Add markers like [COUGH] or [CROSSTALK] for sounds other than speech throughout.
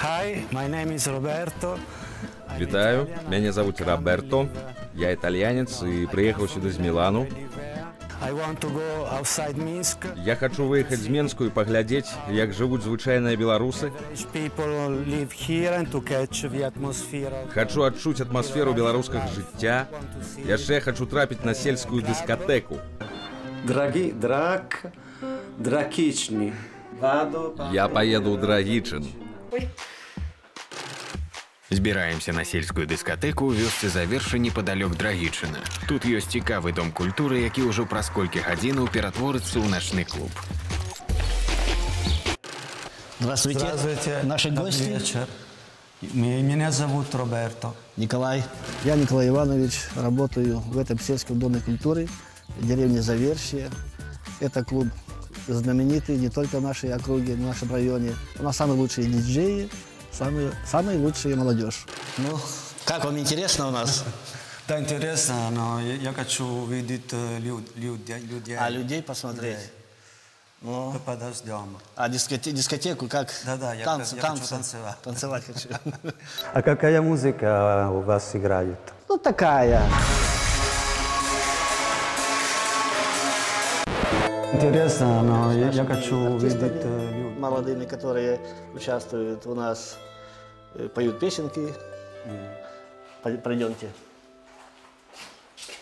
Hi, my name is Roberto. Вітаю, мяне завуць Раберто. Я італьянец і прыехаў сюды з Мілану. I want to go outside Minsk. Я хачу выехаць з Менску і паглядзець, як жывуць звычайныя беларусы. Which people live here and to catch the atmosphere. of- Хачу адчуць атмасферу беларускага жыцця. Яшчэ я хачу трапіць на сельскую дыскатэку. Драги, драк, дракични. Вадо, Я паеду ў Драгічын. Збіраемся на сельскую дыскатэку ў вёсцы заверша непадалёк Драгічына. Тут ёсць цікавы дом культуры, які ўжо праз колькі гадзінаў ператворыцца ў начны клуб. Здравствуйте. Здравствуйте. Наши Добрый гости. вечер. М- Меня зовут Роберто. Николай. Я Николай Иванович, работаю в этом сельском доме культуры в деревне Завершье. Это клуб знаменитый не только в нашей округе, в нашем районе. У нас самые лучшие диджеи, самые, самые лучшие молодежь. Ну, как вам интересно у нас? [LAUGHS] Да, интересно, но я, я хочу увидеть э, люд- людей. людей. А людей посмотреть? Ну, Подождем. а дискоте- дискотеку как? Да-да, я танцы, я хочу танцы. танцевать. Танцевать хочу. [LAUGHS] А какая музыка у вас играет? Ну, такая. Интересно, но я, я хочу увидеть э, молодыми, которые участвуют у нас, э, поют песенки. Пой- Пройдемте.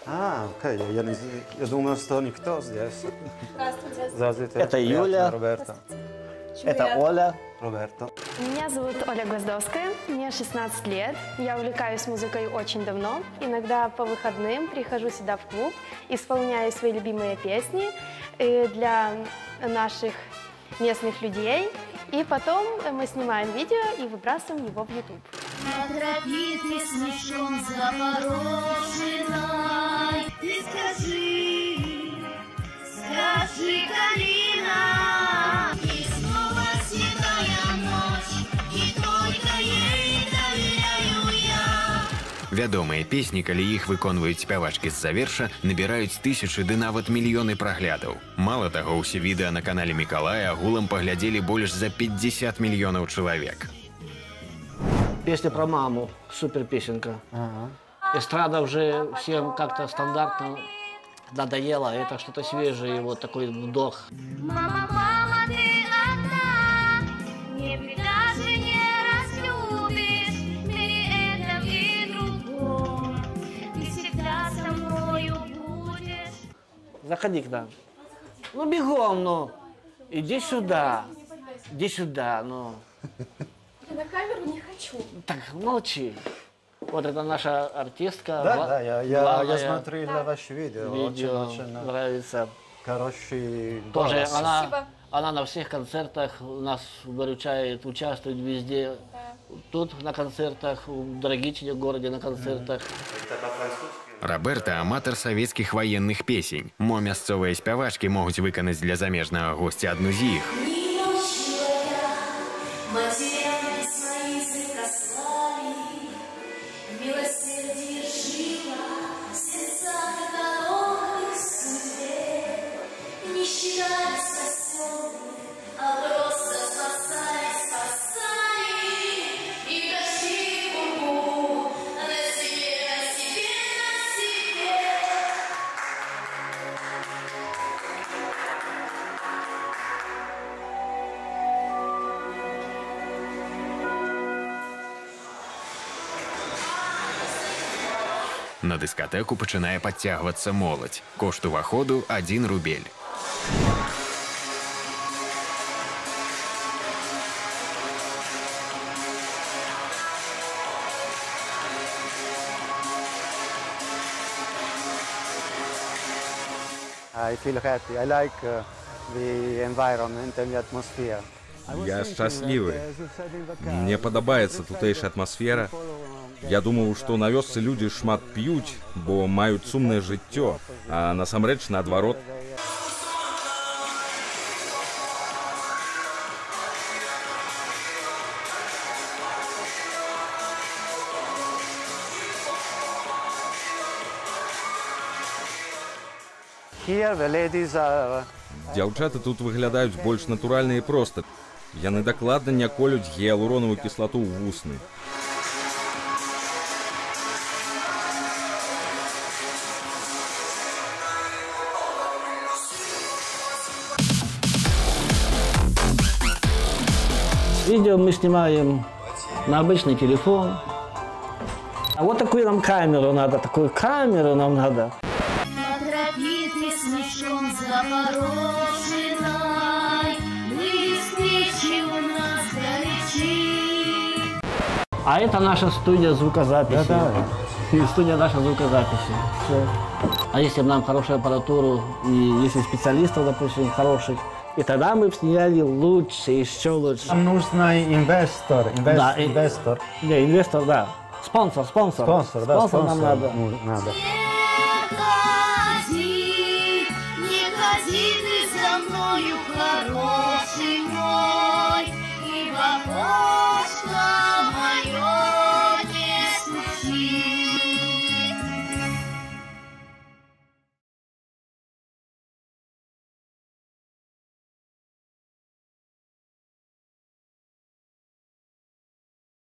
А, окей, я, не з- я думал, что никто здесь. Здравствуйте. Здравствуйте. Это Приятно, Юля. Роберто. Это Оля. Роберто. Меня зовут Оля Гвоздовская, мне 16 лет. Я увлекаюсь музыкой очень давно. Иногда по выходным прихожу сюда в клуб, исполняю свои любимые песни для наших местных людей. И потом мы снимаем видео и выбрасываем его в YouTube. Пропитый смешон Запорожиной, Ты скажи, скажи, Калина, Вядомыя песні, калі іх выконваюць спявачкі з заверша, набіраюць тысячы ды нават мільёны праглядаў. Мала таго, усе відэа на канале Мікалая агулам паглядзелі больш за 50 мільёнаў чалавек. Песня про маму. Супер песенка. Эстрада уже всем как-то стандартно надоела. Это что-то свежее, вот такой вдох. Мама, мама, ты Заходи к нам. Ну, бегом, ну. Иди сюда. Иди сюда, ну. На камеру не хочу. Так, молчи. Вот это наша артистка. Да, да, я, я, я смотрел ваше видео. Видео Очень, очень нравится. хороший Тоже голос. она, она на всех концертах у нас выручает, участвует везде. Тут на концертах, в Драгичине городе на концертах. Раберта аматар савецкіх ваенных песень. Мо мясцовыя спявачкі могуць выканаць для замежнага госця адну з іх. На дыскатэку пачынае падцягвацца моладзь. Кошт уваходу адзін рубель. I feel happy. I like uh, the environment and the atmosphere. Я шчаслівы. Мне падабаецца тутэйшая атмасфера. Я думаў, што на вёсцы людзі шмат п'юць, бо маюць сумнае жыццё, а насамрэч наадварот. Here the ladies are Дзяўчаты тут выглядаюць больш натуральна і проста. Яны дакладна не колюць гіалуроновую кіслату ў вусны. Видео мы снимаем на обычный телефон. А вот такую нам камеру надо, такую камеру нам надо. А это наша студия звукозаписи. Да, да. Студия наша звукозаписи. Всё. А если бы нам хорошую аппаратуру и если специалистов, допустим, хороших, и тогда мы сняли лучше, еще лучше. Нам нужно инвестор, инвест, да, инвестор. Не, инвестор, да. Спонсор, спонсор. Спонсор, да, спонсор, спонсор нам надо. надо. Не ходи, не ходи ты со мною, хороший